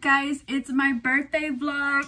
Guys, it's my birthday vlog.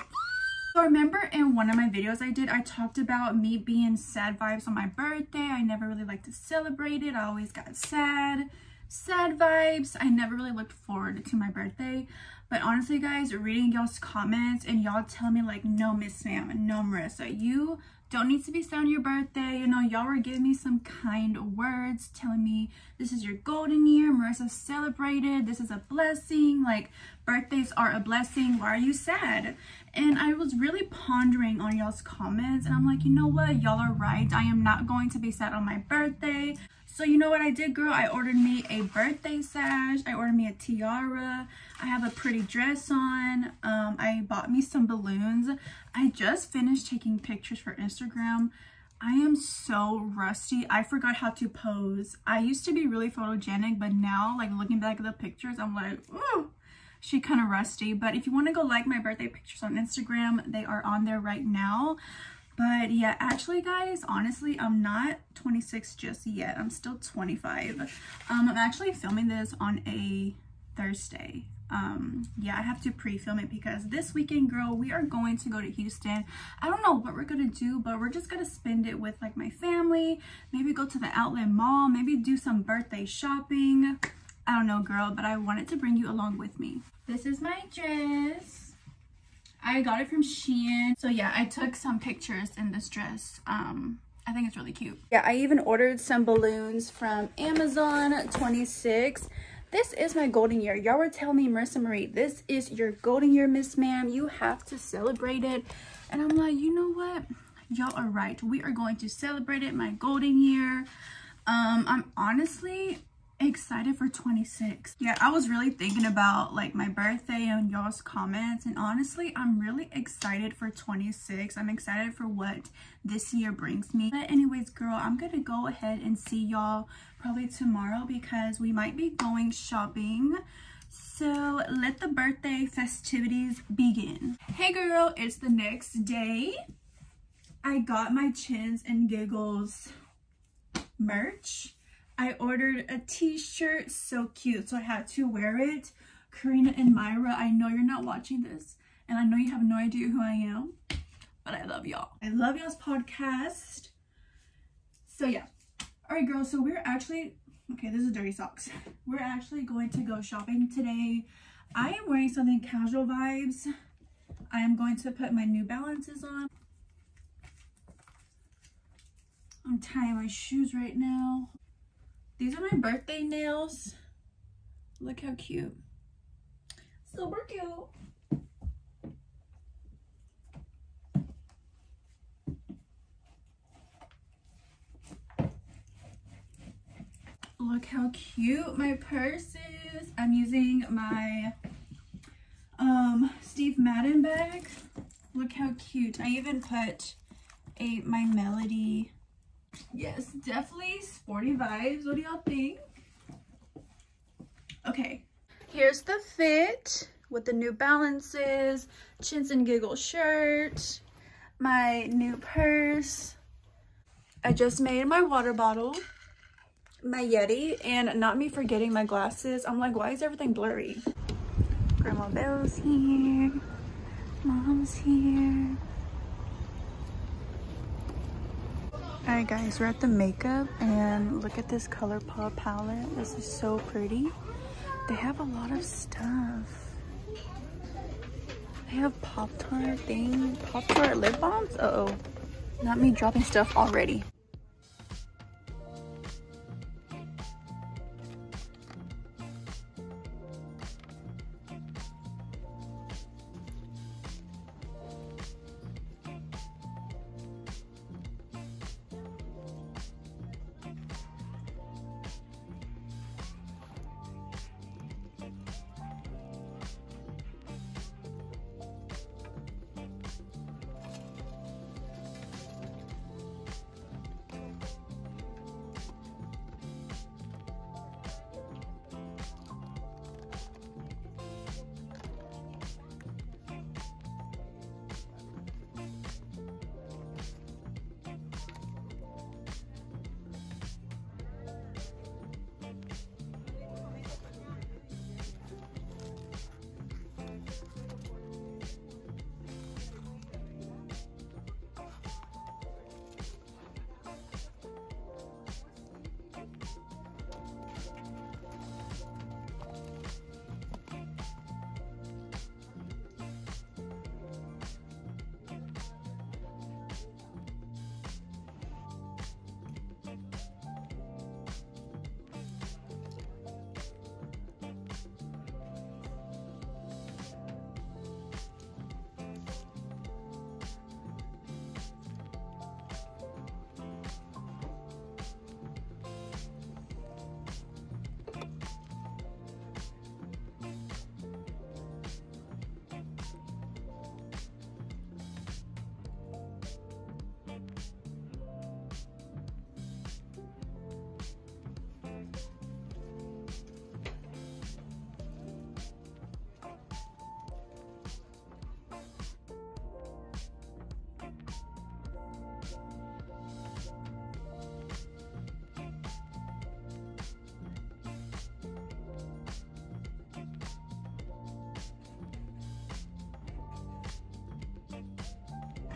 So remember in one of my videos I did, I talked about me being sad vibes on my birthday. I never really liked to celebrate it. I always got sad, sad vibes. I never really looked forward to my birthday. But honestly, guys, reading y'all's comments and y'all telling me like, no, Miss Ma'am, no, Marissa, you don't need to be sad on your birthday. You know, y'all were giving me some kind words, telling me this is your golden year. Marissa celebrated. This is a blessing. Like, birthdays are a blessing. Why are you sad? And I was really pondering on y'all's comments. And I'm like, you know what? Y'all are right. I am not going to be sad on my birthday. So you know what I did, girl? I ordered me a birthday sash. I ordered me a tiara. I have a pretty dress on. Um, I bought me some balloons. I just finished taking pictures for Instagram. I am so rusty. I forgot how to pose. I used to be really photogenic, but now, like, looking back at the pictures, I'm like, ooh, she kind of rusty. But if you want to go like my birthday pictures on Instagram, they are on there right now. But yeah, actually guys, honestly, I'm not 26 just yet. I'm still 25. Um, I'm actually filming this on a Thursday. Um, yeah, I have to pre-film it because this weekend, girl, we are going to go to Houston. I don't know what we're going to do, but we're just going to spend it with like my family. Maybe go to the outlet mall, maybe do some birthday shopping. I don't know, girl, but I wanted to bring you along with me. This is my dress. I got it from Shein. So yeah, I took some pictures in this dress. Um, I think it's really cute. Yeah, I even ordered some balloons from Amazon 26. This is my golden year. Y'all were telling me, Marissa Marie, this is your golden year, Miss Ma'am. You have to celebrate it. And I'm like, you know what? Y'all are right. We are going to celebrate it, my golden year. Um, I'm honestly excited for 26 yeah i was really thinking about like my birthday and y'all's comments and honestly i'm really excited for 26 i'm excited for what this year brings me. But anyways girl i'm gonna go ahead and see y'all probably tomorrow because we might be going shopping. So let the birthday festivities begin. Hey girl it's the next day. I got my chins and giggles merch I ordered a t-shirt, so cute, so I had to wear it. Karina and Myra, I know you're not watching this, and I know you have no idea who I am, but I love y'all. I love y'all's podcast. So yeah. All right, girls, so we're actually, okay, this is dirty socks. We're actually going to go shopping today. I am wearing something casual vibes. I am going to put my New Balances on. I'm tying my shoes right now. These are my birthday nails. Look how cute. Super cute. Look how cute my purse is. I'm using my um, Steve Madden bag. Look how cute. I even put a my Melody Yes, definitely sporty vibes. What do y'all think? Okay, here's the fit with the New Balances, Chins and Giggle shirt, my new purse. I just made my water bottle, my Yeti, and not me forgetting my glasses. I'm like, why is everything blurry? Grandma Bell's here, Mom's here. Alright guys, we're at the makeup and look at this ColourPop palette. This is so pretty. They have a lot of stuff. They have Pop-Tart thing, Pop-Tart lip balms? Uh oh Not me dropping stuff already.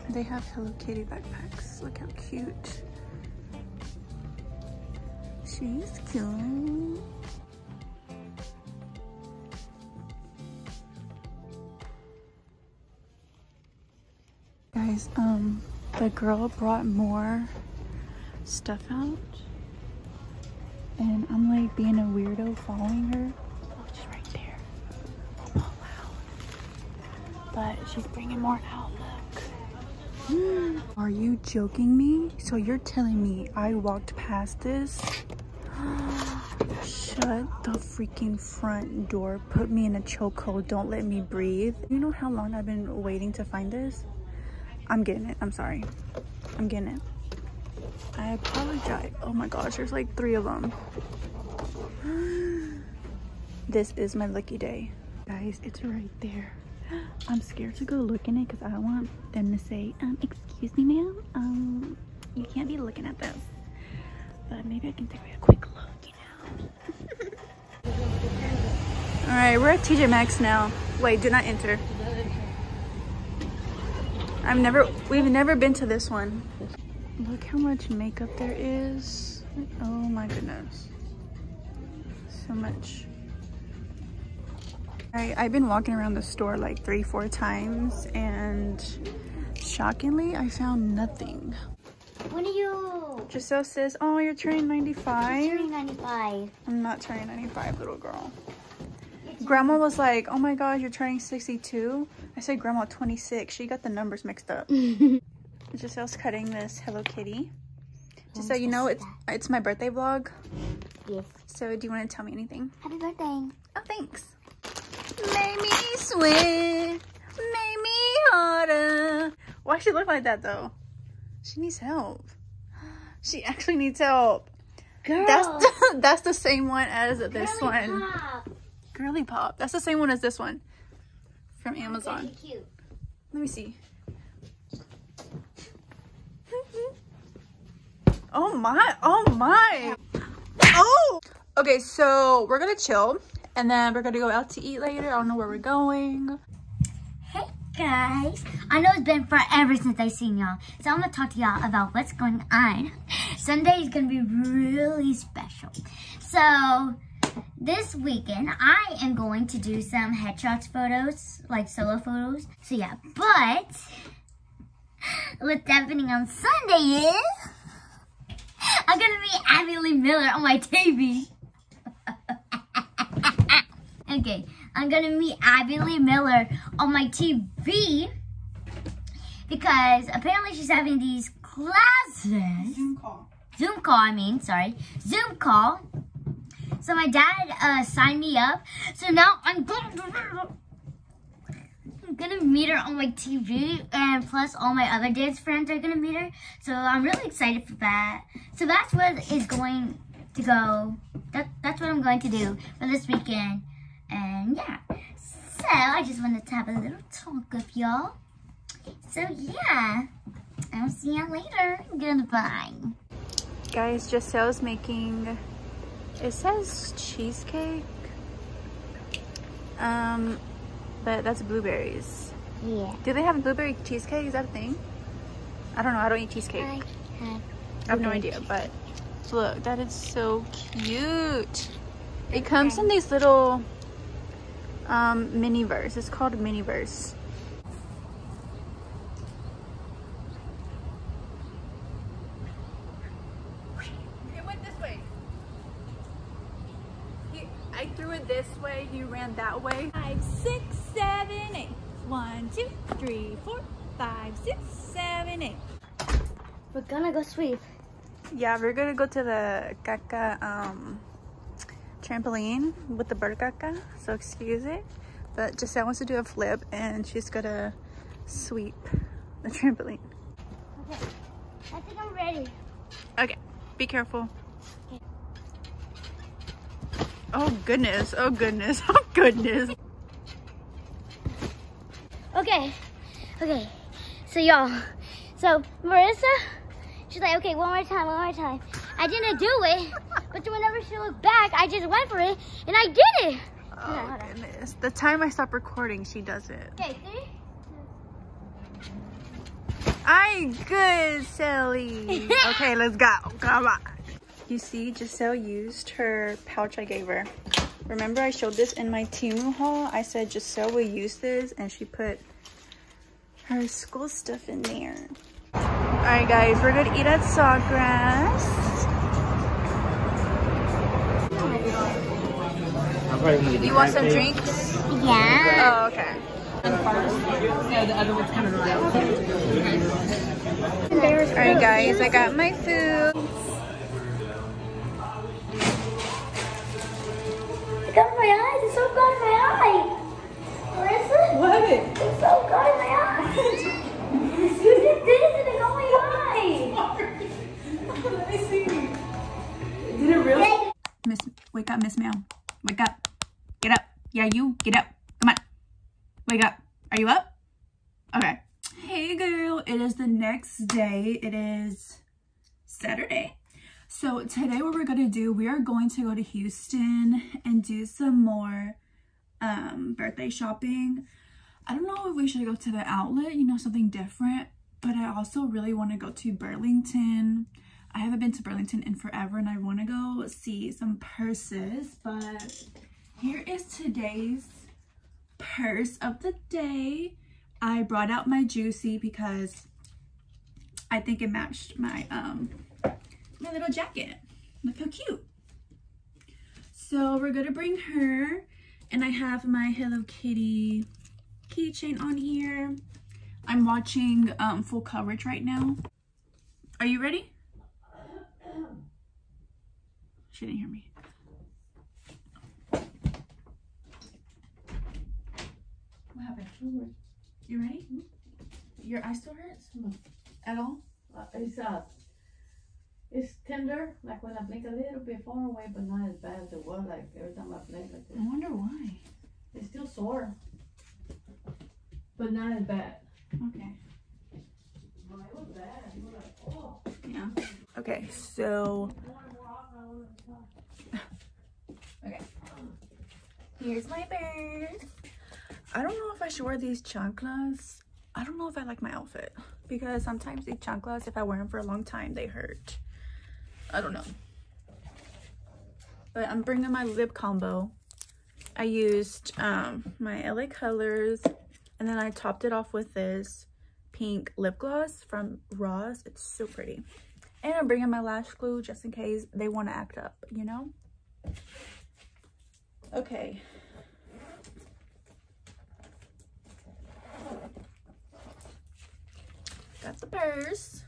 They have Hello Kitty backpacks. Look how cute. She's cute. Guys, um, the girl brought more stuff out. And I'm like being a weirdo following her. Oh, she's right there. Oh, loud. But she's bringing more out, look. Are you joking me? So you're telling me I walked past this? Shut the freaking front door. Put me in a chokehold. Don't let me breathe. You know how long I've been waiting to find this? I'm getting it. I'm sorry. I'm getting it. I apologize. Oh my gosh, there's like three of them. this is my lucky day. Guys, it's right there. I'm scared to go look in it because I want them to say, um, excuse me, ma'am. Um, you can't be looking at this. But maybe I can take a quick look, you know. All right, we're at TJ Maxx now. Wait, do not enter. I've never, we've never been to this one. Look how much makeup there is. Oh my goodness. So much. I, I've been walking around the store like three, four times and shockingly, I found nothing. What are you? Giselle says, oh, you're turning 95. Turning 95. I'm not turning 95, little girl. Grandma was like, oh my god, you're turning 62. I said grandma 26. She got the numbers mixed up. Giselle's cutting this Hello Kitty. Just so you know, it's it's my birthday vlog. Yes. So do you want to tell me anything? Happy birthday. Oh, thanks. Made me sweat. Made me harder. Why she look like that though? She needs help. She actually needs help. Girl. That's the, that's the same one as this Girly one. Pop. Girly Pop. That's the same one as this one from Amazon. cute. Let me see. oh my, oh my. Oh! Okay, so we're gonna chill and then we're gonna go out to eat later. I don't know where we're going. Hey guys, I know it's been forever since I seen y'all, so I'm gonna talk to y'all about what's going on. Sunday is gonna be really special. So this weekend, I am going to do some headshots photos, like solo photos. So yeah, but what's happening on Sunday is I'm gonna be Abby Lee Miller on my TV. I'm gonna meet Abby Lee Miller on my TV because apparently she's having these classes. Zoom call. Zoom call, I mean, sorry. Zoom call. So my dad uh, signed me up. So now I'm gonna, I'm gonna meet her on my TV. And plus all my other dance friends are gonna meet her. So I'm really excited for that. So that's what is going to go. That, that's what I'm going to do for this weekend. And yeah. So I just wanted to have a little talk with y'all. So yeah. I'll see y'all later. Goodbye. Guys, Giselle's making, it says cheesecake. Um, but that's blueberries. Yeah. Do they have blueberry cheesecake? Is that a thing? I don't know. I don't eat cheesecake. I have I have no idea, but look, that is so cute. It comes in these little um, Miniverse. It's called a Miniverse. It went this way. He, I threw it this way. You ran that way. Five, six, seven, eight. One, two, three, four, five, six, seven, eight. We're gonna go sweep. Yeah, we're gonna go to the caca um, trampoline with the bird caca, so excuse it. But Giselle wants to do a flip and she's gonna sweep the trampoline. Okay. I think I'm ready. Okay, be careful. Oh goodness, oh goodness, oh goodness. Okay. Okay. So y'all. So Marissa, she's like, okay, one more time, one more time. I didn't do it, but whenever she looked back, I just went for it and I did it. Oh on. goodness. The time I stop recording, she does it. Okay, three. I good, Sally. okay, let's go. Come on. You see, Giselle used her pouch I gave her. Remember I showed this in my Temu haul? I said Giselle will use this and she put her school stuff in there. All right, guys, we're gonna eat at Sawgrass. You want some drinks? Yeah. Oh, okay. Alright guys, I got my food. Look at my eyes. It's so good in my eye. Where is it? What? It's so good in my eye. you did this and it got my eye. Let me see. Did it really? Wake up, Miss Mel. Wake up. Get up. Yeah, you. Get up. Come on. Wake up. Are you up? Okay. Hey, girl. It is the next day. It is Saturday. So today what we're going to do, we are going to go to Houston and do some more um, birthday shopping. I don't know if we should go to the outlet, you know, something different. But I also really want to go to Burlington. I haven't been to Burlington in forever and I want to go see some purses. But here is today's purse of the day. I brought out my Juicy because I think it matched my um my little jacket. Look how cute. So we're gonna bring her and I have my Hello Kitty keychain on here. I'm watching um, full coverage right now. Are you ready? She didn't hear me. What happened? You ready? Your eye still hurts? At all? Uh, it's uh, it's tender, like when I blink a little bit far away, but not as bad as it was. Like every time I blink like this, I wonder why. it's still sore, but not as bad. Okay. No, it was bad. It was like, oh. Yeah. Okay, so. Okay. Here's my bird. I don't know if I should wear these chanclas. I don't know if I like my outfit because sometimes these chanclas, if I wear them for a long time, they hurt. I don't know. But I'm bringing my lip combo. I used um, my LA Colors and then I topped it off with this pink lip gloss from Ross. It's so pretty. And I'm bringing my lash glue just in case they want to act up, you know? Okay. Got the purse.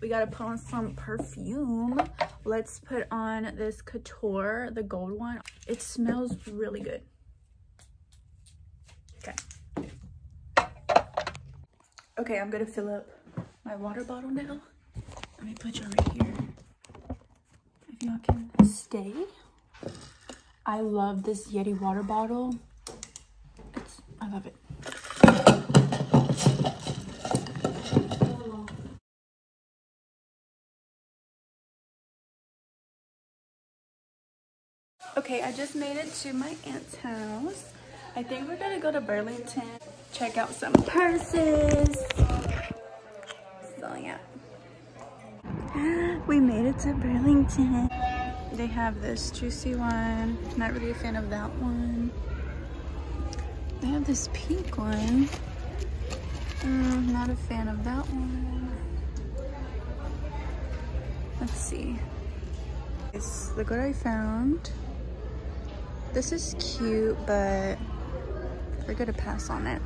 We gotta put on some perfume. Let's put on this Couture, the gold one. It smells really good. Okay. Okay, I'm gonna fill up my water bottle now. Let me put you right here. If y'all can stay. I love this Yeti water bottle. It's, I love it. Okay, I just made it to my aunt's house. I think we're gonna go to Burlington, check out some purses. So yeah. We made it to Burlington. They have this juicy one. Not really a fan of that one. They have this pink one. Mm, not a fan of that one. Let's see. Yes, look what I found. This is cute, but we're gonna pass on it.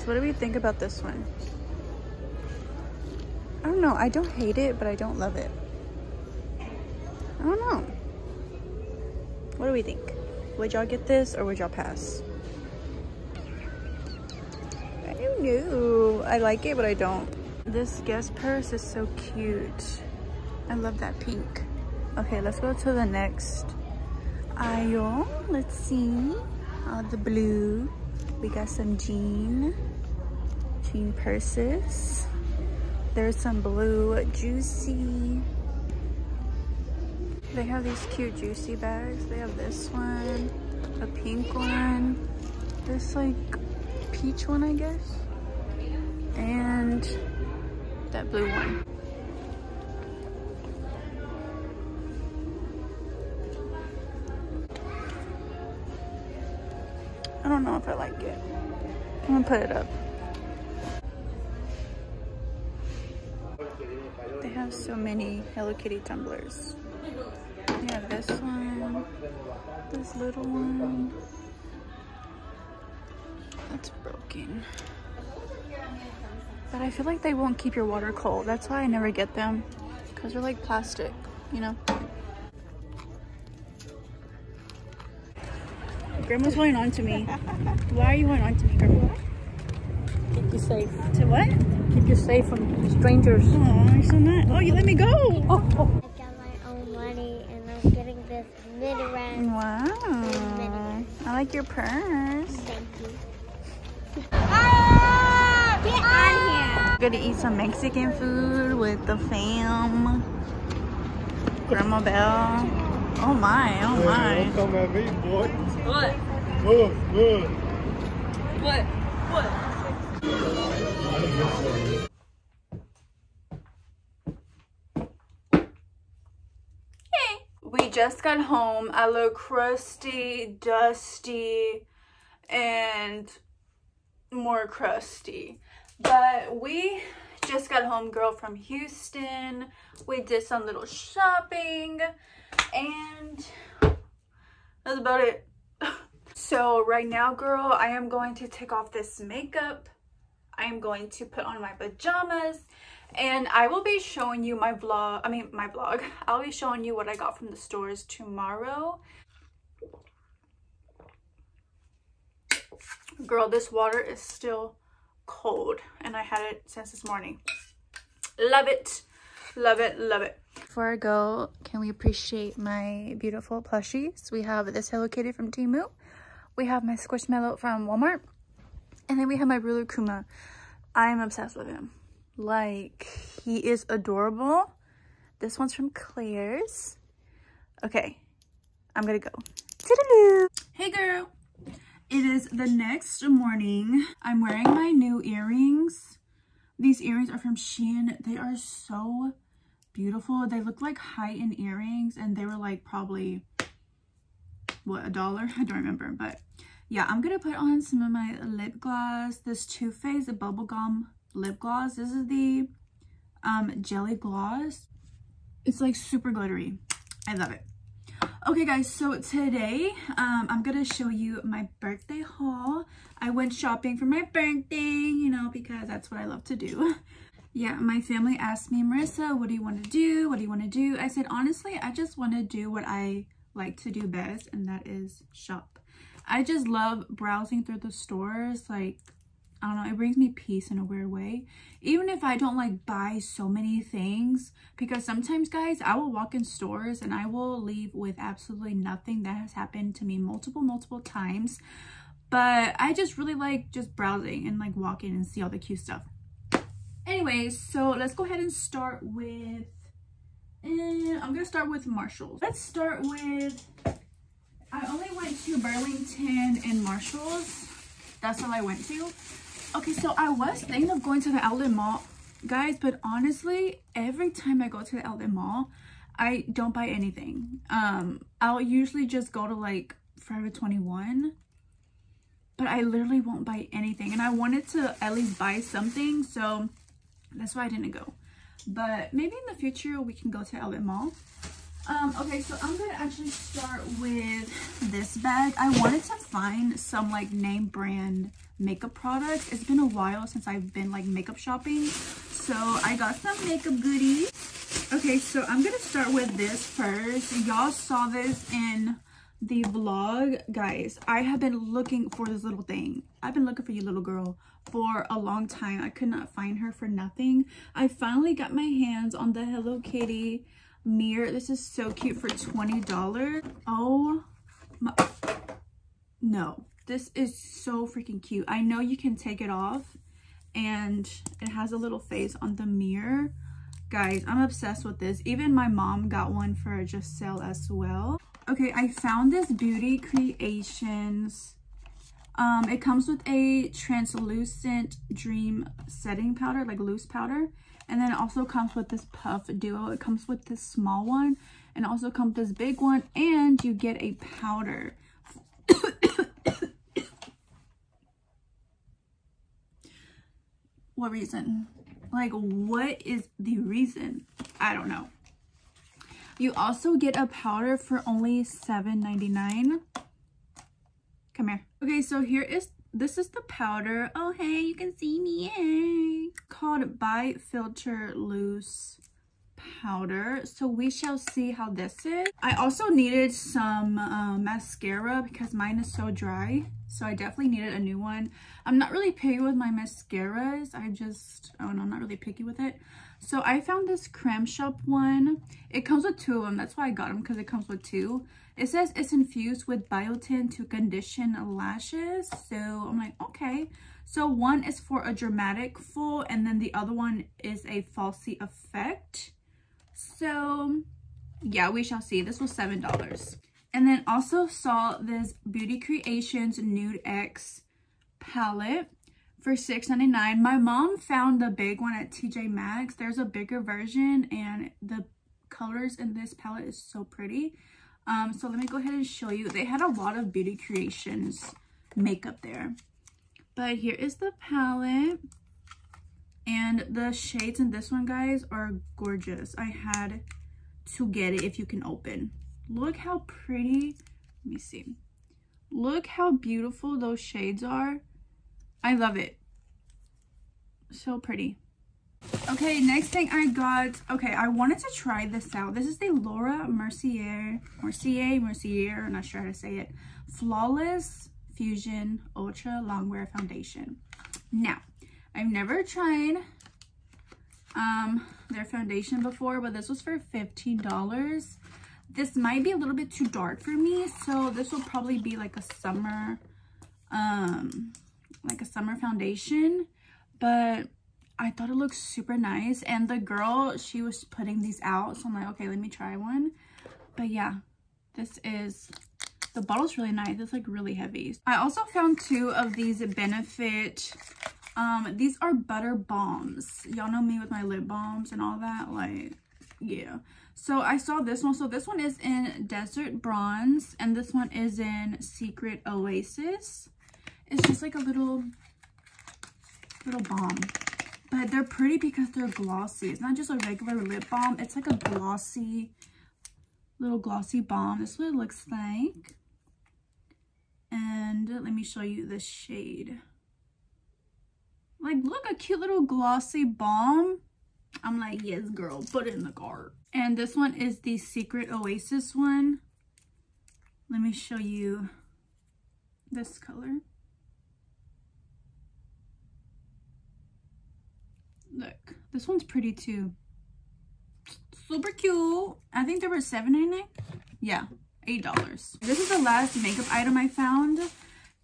What do we think about this one? I don't know. I don't hate it, but I don't love it. I don't know. What do we think? Would y'all get this or would y'all pass? I don't know. I like it, but I don't. This Guess purse is so cute. I love that pink. Okay, let's go to the next aisle. Let's see. The blue. We got some jean, jean purses. There's some blue juicy. They have these cute juicy bags. They have this one, a pink one, this like peach one, I guess, and that blue one. Don't know if I like it. I'm gonna put it up. They have so many Hello Kitty tumblers. They have this one, this little one. That's broken. But I feel like they won't keep your water cold. That's why I never get them. Because they're like plastic, you know? Grandma's going on to me. Why are you going on to me, Grandma? Keep you safe. To what? Keep you safe from strangers. Oh, you're so nice. Oh, you let me go. Oh, oh. I got my own money and I'm getting this mini rent. Wow. I like your purse. Thank you. Ah! Get out of here! Gonna eat some Mexican food with the fam. Grandma Belle. Oh my, oh my. Don't come at me, boy. What? Look, look. What? What? Hey. We just got home. I look crusty, dusty, and more crusty. But we just got home, girl, from Houston. We did some little shopping, and that's about it. so right now, girl, I am going to take off this makeup. I am going to put on my pajamas and I will be showing you my vlog, I mean my vlog. I'll be showing you what I got from the stores tomorrow. Girl, this water is still cold and I had it since this morning. Love it. Love it. Love it. Before I go, can we appreciate my beautiful plushies? We have this Hello Kitty from Temu. We have my Squishmallow from Walmart. And then we have my Rilakkuma. I am obsessed with him. Like, he is adorable. This one's from Claire's. Okay, I'm gonna go. Hey girl! It is the next morning. I'm wearing my new earrings. These earrings are from Shein. They are so beautiful. They look like high-end earrings and they were like probably, what, a dollar? I don't remember, but yeah, I'm gonna put on some of my lip gloss. This Too Faced Bubblegum lip gloss. This is the um, Jelly Gloss. It's like super glittery. I love it. Okay guys, so today um, I'm gonna show you my birthday haul. I went shopping for my birthday, you know, because that's what I love to do. yeah, my family asked me, Marissa, what do you want to do? What do you want to do? I said, honestly, I just want to do what I like to do best, and that is shop. I just love browsing through the stores. Like, I don't know, it brings me peace in a weird way. Even if I don't like buy so many things, because sometimes guys, I will walk in stores and I will leave with absolutely nothing. That has happened to me multiple, multiple times. But I just really like just browsing and like walking and see all the cute stuff. Anyways, so let's go ahead and start with, and I'm gonna start with Marshalls. Let's start with, I only went to Burlington and Marshalls. That's all I went to. Okay, so I was thinking of going to the outlet mall, guys, but honestly, every time I go to the outlet mall, I don't buy anything. Um, I'll usually just go to like Forever 21, but I literally won't buy anything. And I wanted to at least buy something, so that's why I didn't go. But maybe in the future we can go to outlet mall. Um, okay, so I'm gonna actually start with this bag. I wanted to find some like name brand makeup products. It's been a while since I've been like makeup shopping. So I got some makeup goodies. Okay, so I'm gonna start with this first. Y'all saw this in the vlog. Guys, I have been looking for this little thing. I've been looking for you little girl for a long time. I could not find her for nothing. I finally got my hands on the Hello Kitty mirror. This is so cute for $20. Oh my, no, this is so freaking cute. I know you can take it off and it has a little face on the mirror. Guys, I'm obsessed with this. Even my mom got one for just sale as well. Okay, I found this Beauty Creations. Um, it comes with a translucent dream setting powder, like loose powder. And then it also comes with this puff duo. It comes with this small one and also comes with this big one. And you get a powder. what reason? Like, what is the reason? I don't know. You also get a powder for only $7.99. Come here. Okay, so here is, this is the powder. Oh, hey, you can see me. Hey. Called By Filter Loose powder so we shall see how this is i also needed some uh, mascara because mine is so dry so i definitely needed a new one i'm not really picky with my mascaras i just oh no i'm not really picky with it so i found this creme shop one. It comes with two of them that's why i got them because it comes with two. It says it's infused with biotin to condition lashes. So i'm like okay. So one is for a dramatic full and then the other one is a falsy effect. So yeah, we shall see. This was $7. And then also saw this Beauty Creations Nude X palette for $6.99. My mom found the big one at TJ Maxx. There's a bigger version and the colors in this palette is so pretty. Um, so let me go ahead and show you. They had a lot of Beauty Creations makeup there. But here is the palette. And the shades in this one, guys, are gorgeous. I had to get it if you can open. Look how pretty. Let me see. Look how beautiful those shades are. I love it. So pretty. Okay, next thing I got, okay, I wanted to try this out. This is the Laura Mercier, Mercier, Mercier, I'm not sure how to say it. Flawless Fusion Ultra Longwear Foundation. Now, I've never tried um, their foundation before, but this was for $15. This might be a little bit too dark for me, so this will probably be like a summer, um, like a summer foundation, but I thought it looked super nice. And the girl, she was putting these out, so I'm like, okay, let me try one. But yeah, this is the bottle's really nice it's like really heavy i also found two of these benefit um, these are butter bombs. Y'all know me with my lip balms and all that. Like, yeah. So I saw this one. So this one is in Desert Bronze. And this one is in Secret Oasis. It's just like a little, little balm. But they're pretty because they're glossy. It's not just a regular lip balm. It's like a glossy, little glossy balm. This is what it looks like. And let me show you the shade. Like, look, a cute little glossy balm. I'm like, yes, girl, put it in the cart. And this one is the Secret Oasis one. Let me show you this color. Look, this one's pretty too. Super cute. I think there were $7.99. Yeah, $8. This is the last makeup item I found.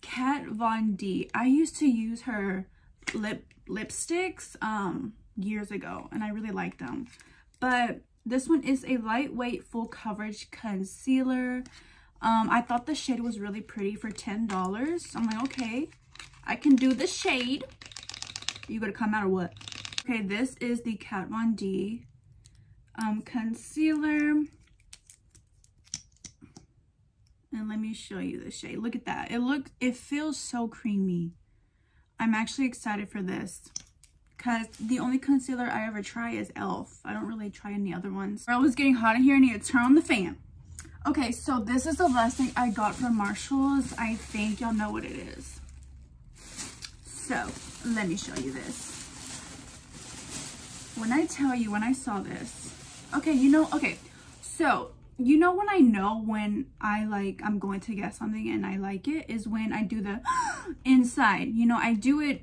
Kat Von D. I used to use her lip lipsticks um years ago and I really like them. But this one is a lightweight full coverage concealer. Um, I thought the shade was really pretty for $10. I'm like, okay, I can do the shade. You gonna come out or what? Okay, this is the Kat Von D um, concealer. And let me show you the shade. Look at that. It looks, it feels so creamy. I'm actually excited for this because the only concealer I ever try is e.l.f. I don't really try any other ones. It was getting hot in here. I need to turn on the fan. Okay, so this is the last thing I got from Marshalls. I think y'all know what it is. So, let me show you this. When I tell you, when I saw this, okay, you know, okay, so you know when I know when I like I'm going to get something and I like it is when I do the inside. You know, I do it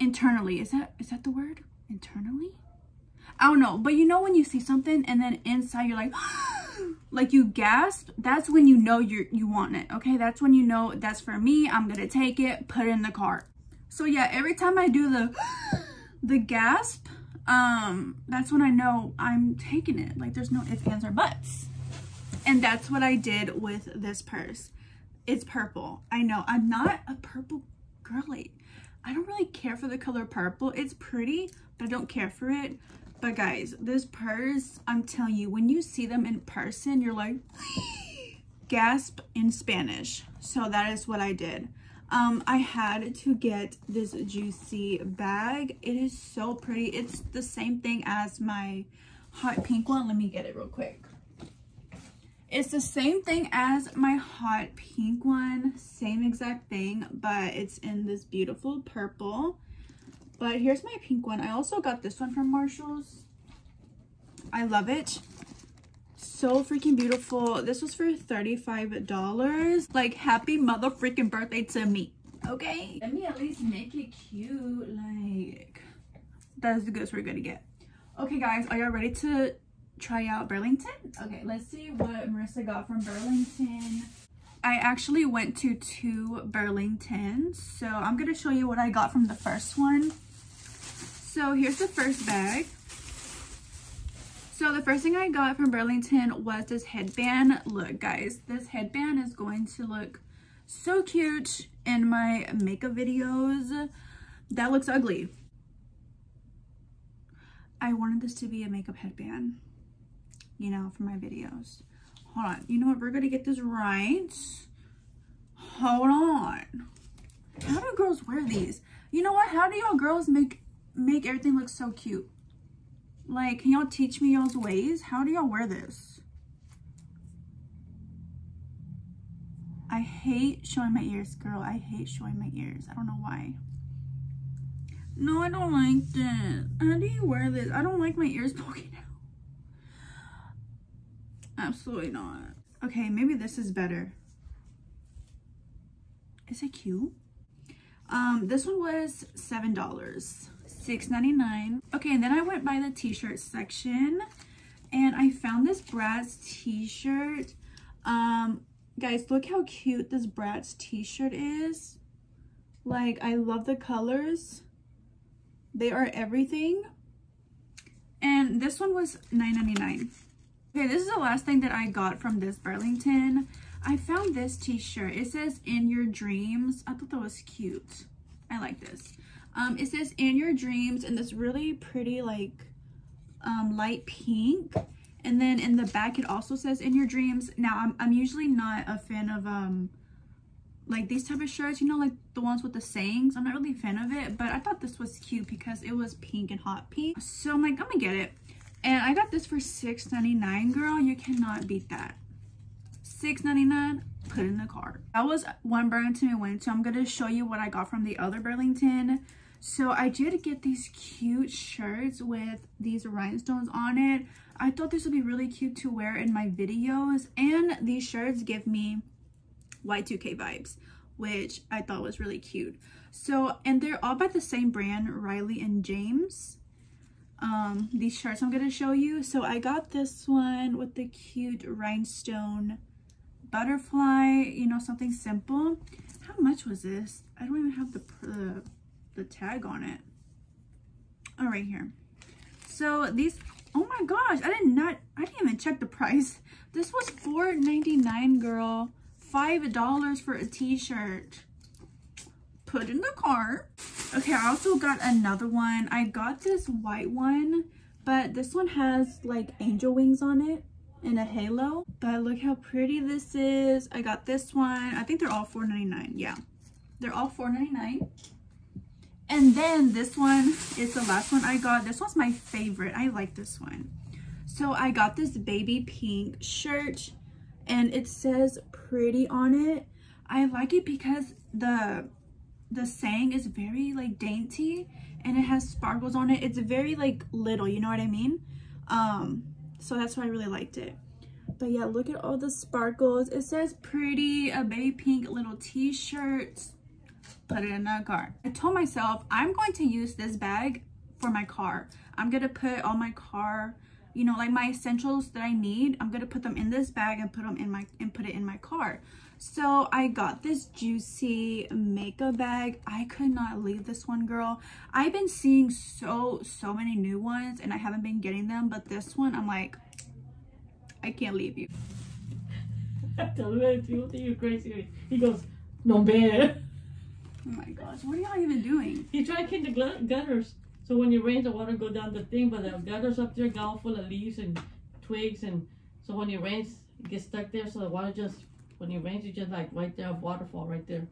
internally. Is that is that the word? Internally? I don't know. But you know when you see something and then inside you're like like you gasp, that's when you know you you want it. Okay? That's when you know that's for me. I'm going to take it, put it in the cart. So yeah, every time I do the the gasp, um, that's when I know I'm taking it. Like there's no ifs, ands, or buts. And that's what I did with this purse. It's purple. I know I'm not a purple girly. I don't really care for the color purple. It's pretty, but I don't care for it. But guys, this purse, I'm telling you, when you see them in person, you're like, gasp in Spanish. So that is what I did. Um, I had to get this juicy bag. It is so pretty. It's the same thing as my hot pink one. Let me get it real quick. It's the same thing as my hot pink one. Same exact thing, but it's in this beautiful purple. But here's my pink one. I also got this one from Marshall's. I love it so freaking beautiful. This was for $35. Like, happy mother freaking birthday to me. Okay? Let me at least make it cute. Like, that's the goods we're gonna get. Okay, guys, are y'all ready to try out Burlington? Okay, let's see what Marissa got from Burlington. I actually went to two Burlingtons, so I'm gonna show you what I got from the first one. So here's the first bag. So the first thing I got from Burlington was this headband. Look, guys, this headband is going to look so cute in my makeup videos. That looks ugly. I wanted this to be a makeup headband, you know, for my videos. Hold on. You know what? We're going to get this right. Hold on. How do girls wear these? You know what? How do y'all girls make make everything look so cute? Like, can y'all teach me y'all's ways? How do y'all wear this? I hate showing my ears, girl. I hate showing my ears. I don't know why. No, I don't like this. How do you wear this? I don't like my ears poking out. Absolutely not. Okay, maybe this is better. Is it cute? Um, this one was $7. $6.99. Okay, and then I went by the t-shirt section and I found this Bratz t-shirt. Um, guys, look how cute this Bratz t-shirt is. Like, I love the colors. They are everything. And this one was $9.99. Okay, this is the last thing that I got from this Burlington. I found this t-shirt. It says, in your dreams. I thought that was cute. I like this. Um, it says in your dreams and this really pretty like um, light pink. And then in the back, it also says in your dreams. Now, I'm, I'm usually not a fan of um, like these type of shirts, you know, like the ones with the sayings. I'm not really a fan of it, but I thought this was cute because it was pink and hot pink. So I'm like, I'm gonna get it. And I got this for $6.99, girl. You cannot beat that. $6.99, put in the cart. That was one Burlington we went to. I'm gonna show you what I got from the other Burlington. So I did get these cute shirts with these rhinestones on it. I thought this would be really cute to wear in my videos. And these shirts give me Y2K vibes, which I thought was really cute. So, and they're all by the same brand, Riley and James. Um, these shirts I'm going to show you. So I got this one with the cute rhinestone butterfly, you know, something simple. How much was this? I don't even have the, the the tag on it. Oh, right here. So these, oh my gosh, I did not, I didn't even check the price. This was $4.99, girl. $5 for a t-shirt. Put in the cart. Okay, I also got another one. I got this white one, but this one has like angel wings on it and a halo. But look how pretty this is. I got this one. I think they're all $4.99. Yeah, they're all $4.99. And then this one is the last one I got. This one's my favorite. I like this one. So I got this baby pink shirt and it says pretty on it. I like it because the the saying is very like dainty and it has sparkles on it. It's very like little, you know what I mean? Um, so that's why I really liked it. But yeah, look at all the sparkles. It says pretty, a baby pink little t-shirt put it in the car. I told myself I'm going to use this bag for my car. I'm going to put all my car, you know, like my essentials that I need, I'm gonna put them in this bag and put them in my and put it in my car. So I got this juicy makeup bag. I could not leave this one, girl. I've been seeing so, so many new ones and I haven't been getting them. But this one, I'm like, I can't leave you. I tell him, you you're crazy. He goes, no bear. Oh my gosh, what are y'all even doing? He tried to clean the gutters. So when it rains, the water go down the thing, but the gutters up there got all full of leaves and twigs, and so when it rains, it gets stuck there. So the water just, when it rains, it just like right there, waterfall right there.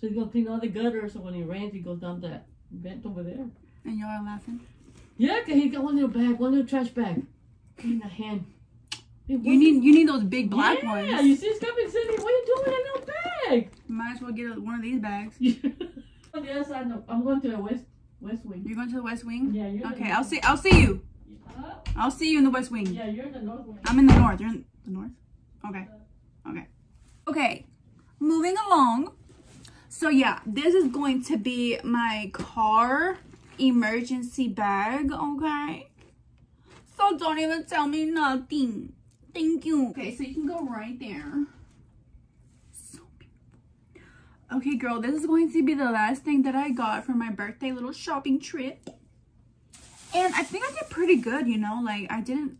So he's gonna clean all the gutters. So when it rains, he goes down that vent over there. And y'all are laughing? Yeah, cause he got one little bag, one little trash bag in the hand. You need you need those big black yeah, ones. you see, it's coming, Cindy. What are you doing in that little bag? Might as well get one of these bags. On the other side, no, I'm going to the west west wing. You're going to the West Wing? Yeah, you're. Okay, I'll see I'll see you. Huh? I'll see you in the West Wing. Yeah, you're in the north wing. I'm in the north. You're in the north? Okay. Okay. Okay. Moving along. So yeah, this is going to be my car emergency bag, okay? So don't even tell me nothing. Thank you. Okay, so you can go right there. Okay, girl, this is going to be the last thing that I got for my birthday little shopping trip. And I think I did pretty good, you know? Like, I didn't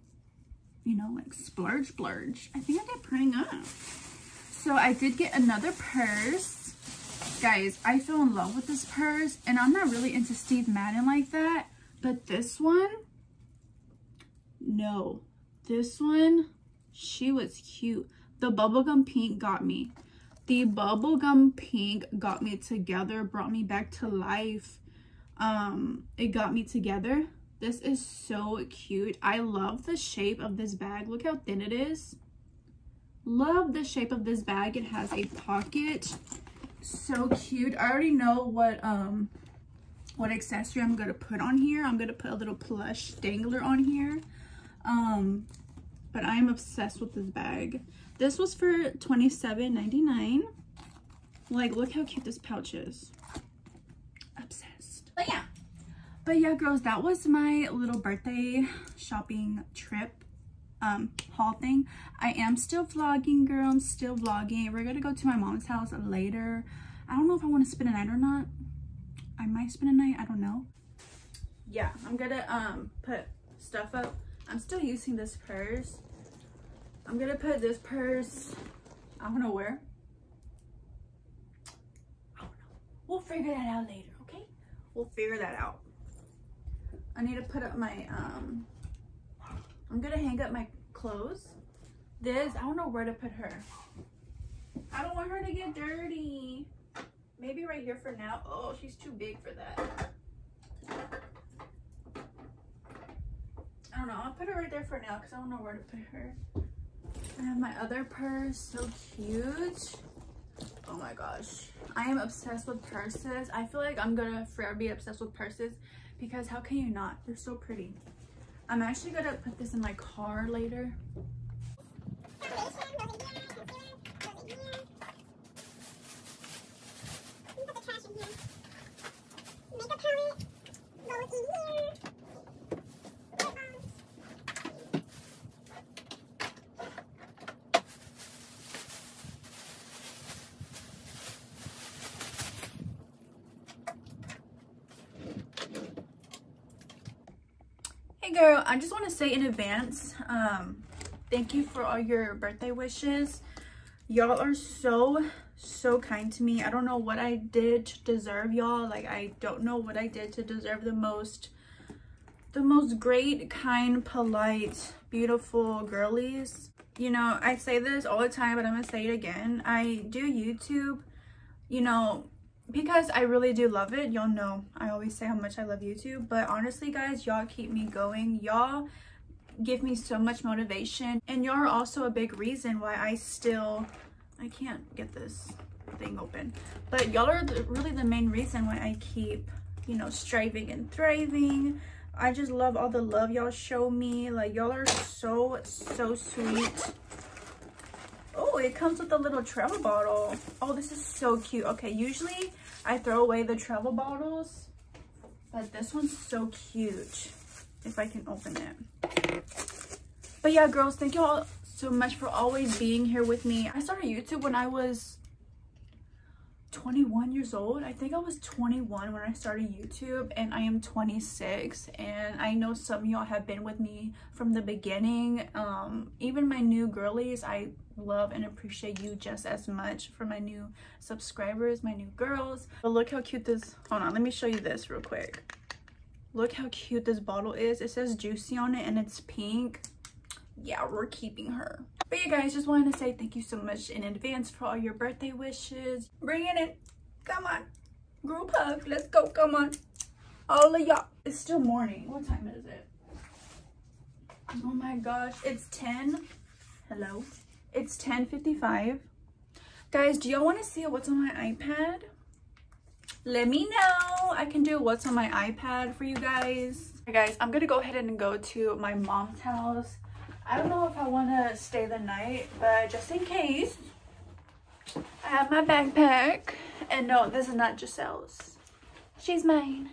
you know, like splurge, splurge. I think I did pretty good. So I did get another purse. Guys, I fell in love with this purse and I'm not really into Steve Madden like that. But this one, no. This one, she was cute. The bubblegum pink got me. The bubblegum pink got me together, brought me back to life. Um, it got me together. This is so cute. I love the shape of this bag. Look how thin it is. Love the shape of this bag. It has a pocket. So cute. I already know what um what accessory I'm gonna put on here. I'm gonna put a little plush dangler on here. Um, but I am obsessed with this bag. This was for $27.99. Like, look how cute this pouch is. Obsessed. But yeah. But yeah, girls, that was my little birthday shopping trip um haul thing. I am still vlogging, girl. I'm still vlogging. We're gonna go to my mom's house later. I don't know if I want to spend a night or not. I might spend a night. I don't know. Yeah, I'm gonna um put stuff up. I'm still using this purse. I'm gonna put this purse. I don't know where. I don't know. We'll figure that out later, okay? We'll figure that out. I need to put up my um. I'm gonna hang up my clothes. This I don't know where to put her. I don't want her to get dirty. Maybe right here for now. Oh, she's too big for that. I don't know. I'll put her right there for now because I don't know where to put her. I have my other purse. So cute. Oh my gosh. I am obsessed with purses. I feel like I'm gonna forever be obsessed with purses because how can you not? They're so pretty. I'm actually gonna put this in my car later. Girl, I just want to say in advance, um, thank you for all your birthday wishes. Y'all are so, so kind to me. I don't know what I did to deserve y'all. Like, I don't know what I did to deserve the most, the most great, kind, polite, beautiful girlies. You know, I say this all the time, but I'm gonna say it again. I do YouTube, you know, because I really do love it. Y'all know I always say how much I love YouTube. But honestly, guys, y'all keep me going. Y'all give me so much motivation. And y'all are also a big reason why I still... I can't get this thing open. But y'all are the, really the main reason why I keep, you know, striving and thriving. I just love all the love y'all show me. Like, y'all are so, so sweet. Oh, it comes with a little travel bottle. Oh, this is so cute. Okay, usually I throw away the travel bottles, but this one's so cute. If I can open it. But yeah, girls, thank you all so much for always being here with me. I started YouTube when I was 21 years old. I think I was 21 when I started YouTube and I am 26 and I know some of y'all have been with me from the beginning. Um, even my new girlies, I love and appreciate you just as much for my new subscribers, my new girls. But look how cute this, hold on, let me show you this real quick. Look how cute this bottle is. It says Juicy on it and it's pink. Yeah, we're keeping her. But yeah, guys, just wanted to say thank you so much in advance for all your birthday wishes. Bring it in. Come on. Group hug. Let's go. Come on. All of y'all. It's still morning. What time is it? Oh my gosh. It's 10. Hello. It's 10.55. Guys, do y'all want to see what's on my iPad? Let me know. I can do what's on my iPad for you guys. guys, I'm going to go ahead and go to my mom's house I don't know if I want to stay the night, but just in case, I have my backpack. And no, this is not Giselle's. She's mine.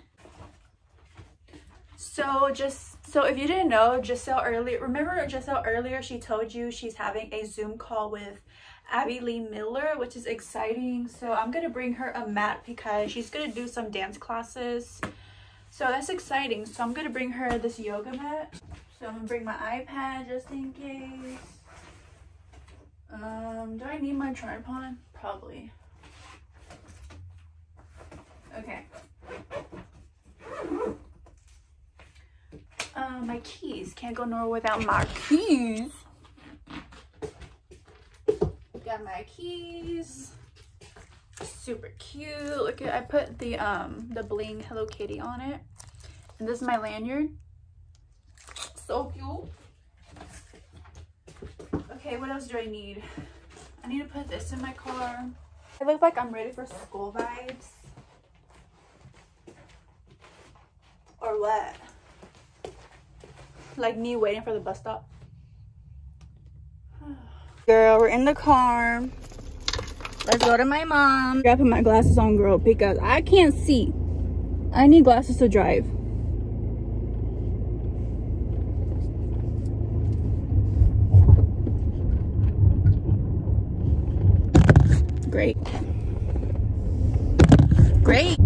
So just, so if you didn't know, Giselle earlier, remember Giselle earlier, she told you she's having a Zoom call with Abby Lee Miller, which is exciting. So I'm going to bring her a mat because she's going to do some dance classes. So that's exciting. So I'm going to bring her this yoga mat. So I'm gonna bring my iPad just in case. Um, do I need my tripod? Probably. Okay. Uh, my keys. Can't go nowhere without my keys. Got my keys. Super cute. Look at I put the um the bling Hello Kitty on it. And this is my lanyard so cute. Okay, what else do I need? I need to put this in my car. I look like I'm ready for school vibes. Or what? Like me waiting for the bus stop. Girl, we're in the car. Let's go to my mom. I my glasses on, girl, because I can't see. I need glasses to drive. Great. Great.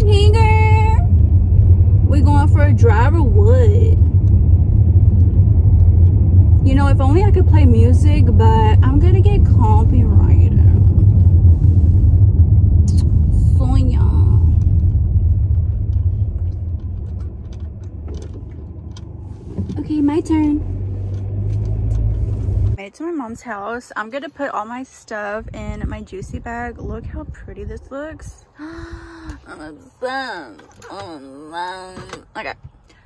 Hey girl. We going for a drive or what? You know, if only I could play music, but I'm gonna get copyrighted. Okay, my turn. Made it to my mom's house. I'm gonna put all my stuff in my juicy bag. Look how pretty this looks. I'm obsessed. Oh, okay.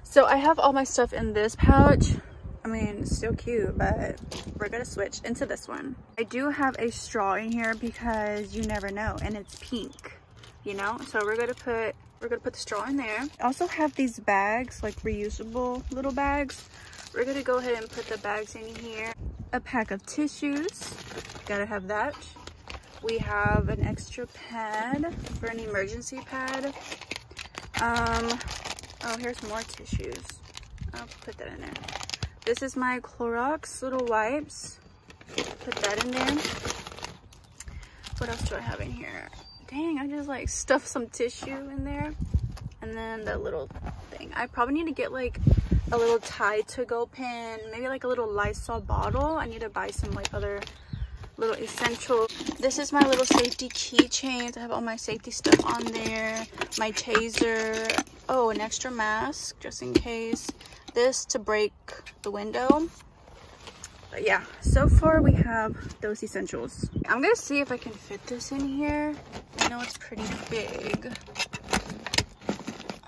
So I have all my stuff in this pouch. I mean, still cute, but we're gonna switch into this one. I do have a straw in here because you never know, and it's pink, you know? So we're gonna put we're gonna put the straw in there. I also have these bags, like reusable little bags. We're gonna go ahead and put the bags in here. A pack of tissues, gotta have that. We have an extra pad for an emergency pad. Um, oh, here's more tissues. I'll put that in there. This is my Clorox little wipes. Put that in there. What else do I have in here? dang, I just like stuffed some tissue in there. And then that little thing. I probably need to get like a little tie to go pin maybe like a little Lysol bottle. I need to buy some like other little essential. This is my little safety keychain. I have all my safety stuff on there. My taser. Oh, an extra mask just in case. This to break the window. But yeah, so far we have those essentials. I'm gonna see if I can fit this in here. I know it's pretty big.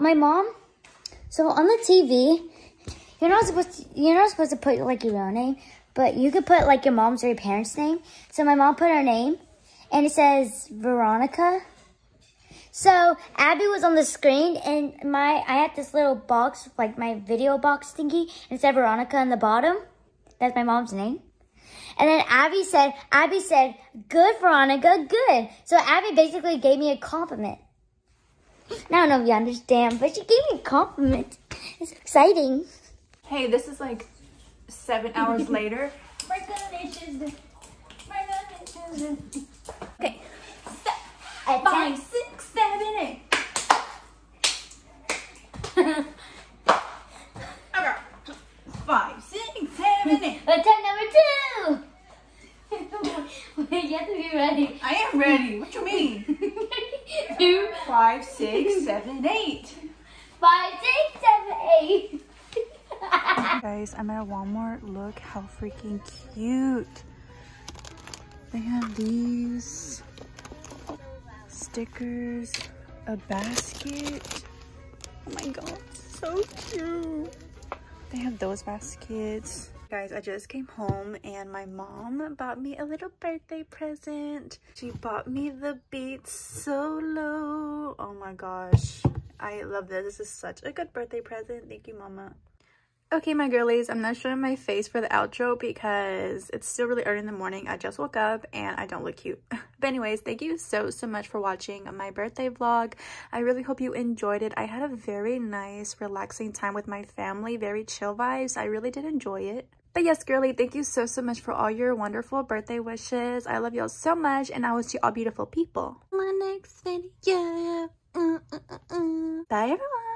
My mom. So on the TV, you're not supposed to, you're not supposed to put like your own name, but you could put like your mom's or your parents' name. So my mom put her name, and it says Veronica. So Abby was on the screen, and my I had this little box, like my video box thingy, and it said Veronica on the bottom. That's my mom's name. And then Abby said, Abby said, good, Veronica, good. So Abby basically gave me a compliment. I don't know if you understand, but she gave me a compliment. It's exciting. Hey, this is like seven hours later. Okay. Five, six, seven, eight. Okay. Five, six, seven, eight. Attempt number two. Wait, you have to be ready. I am ready. What you mean? Two, Five, six, seven, eight. five, six, seven, eight. Guys, I'm at Walmart. Look how freaking cute. They have these stickers, a basket. Oh my god, so cute. They have those baskets. Guys, I just came home and my mom bought me a little birthday present. She bought me the Beats Solo. Oh my gosh. I love this. This is such a good birthday present. Thank you, mama. Okay, my girlies, I'm not showing my face for the outro because it's still really early in the morning. I just woke up and I don't look cute. But anyways, thank you so, so much for watching my birthday vlog. I really hope you enjoyed it. I had a very nice, relaxing time with my family. Very chill vibes. I really did enjoy it. But yes, girly, thank you so, so much for all your wonderful birthday wishes. I love y'all so much and I will see all beautiful people. My next video. Mm -mm -mm -mm. Bye, everyone.